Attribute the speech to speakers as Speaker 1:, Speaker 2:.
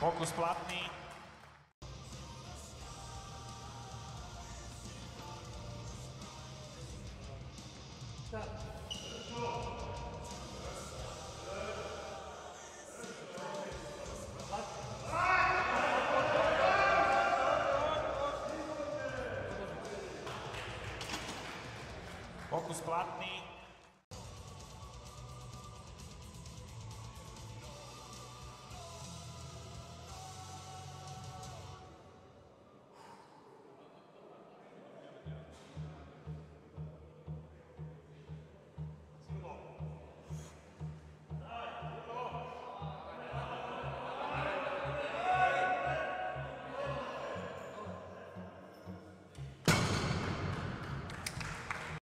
Speaker 1: Pokus platný. Pokus platný.